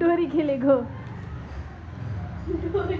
डोरी खेलेको डोरी